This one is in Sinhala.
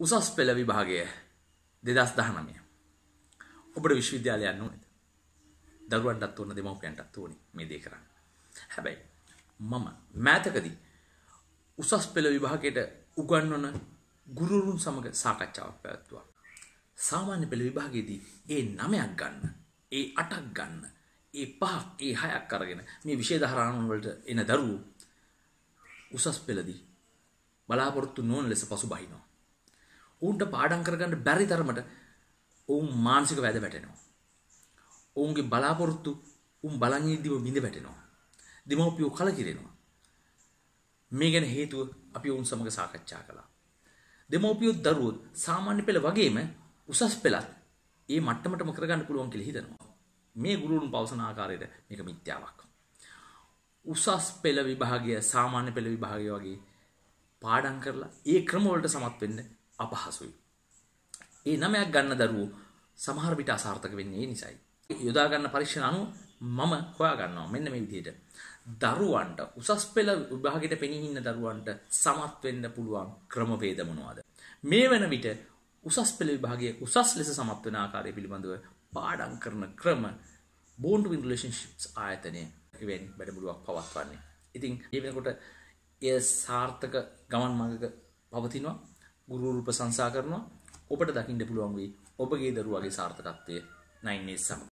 උසස් පෙළ විභාගය දෙදස් දහනමය ඔබට විශ්වවිද්‍යාලය යන්න ඕනෙද? දරුවන්ටත් ඕන දෙමවපියන්ටත් ඕනි මේ දේ කරන්න. හැබැයි මම මෑතකදී උසස් පෙළ විභාගයට උගන්වන ගුරුරුන් සමඟ සාකච්ඡාවක් පැවැත්තුවා. සාමාන්‍ය පෙළ විභාගයේදී ඒ නමයක් ගන්න ඒ අටක් ගන්න ඒ පහක් ඒ හයක් අරගෙන මේ විෂය දහරාණන් වලට එන දරුවෝ උසස් පෙළදී බලාපොරොත්තු නොවන ලෙස පසු බහිනවා. ඔවුන්ට පාඩම් කරගන්න බැරි තරමට ඔවුන් මානසික වැද වැටෙනවා. ඔවුන්ගේ බලාපොරොත්තු උන් බලන් ඉදිව බිඳ වැටෙනවා. දෙමව්පියෝ කලකිරෙනවා. මේ ගැන හේතුව අපි ඔවුන් සමග සාකච්ඡා කළා. දෙමව්පියෝ දරුවෝ සාමාන්‍ය පෙළ වගේම උසස් පෙළත් ඒ මට්ටමටම කරගන්න පුළුවන් කියලා හිතනවා. මේ ගුරුවරුන් පවසන ආකාරයට මේක මිත්‍යාවක්. උසස් පෙළ විභාගය සාමාන්‍ය පෙළ විභාගය වගේ පාඩම් කරලා ඒ ක්‍රමවලට සමත් වෙන්න අපහසුයි. ඒ නමයක් ගන්න දරුවෝ සමහර විට අසාර්ථක වෙන්නේ ඒ නිසායි. යොදා ගන්න පරීක්ෂණ අනුව මම හොයා ගන්නවා මෙන්න මේ විදිහට. දරුවන්ට උසස් පෙළ විභාගයට පෙනී ඉන්න දරුවන්ට සමත් වෙන්න පුළුවන් ක්‍රමවේද මොනවද? මේ වෙන විට උසස් පෙළ විභාගයේ උසස් ලෙස සමත් වෙන ආකාරය පිළිබඳව පාඩම් කරන ක්‍රම බෝන් ටු වින් රිලේෂන්ෂිප්ස් ආයතනයේ එවැනි වැඩමුළුවක් පවත්වන්නේ. ඉතින් මේ වෙනකොට එය සාර්ථක ගමන් මඟක පවතිනවා. ගුරුවරු ප්‍රශංසා කරනවා. ඔබට දකින්න පුළුවන් වෙයි ඔබගේ දරුවාගේ සාර්ථකත්වය 9 සමග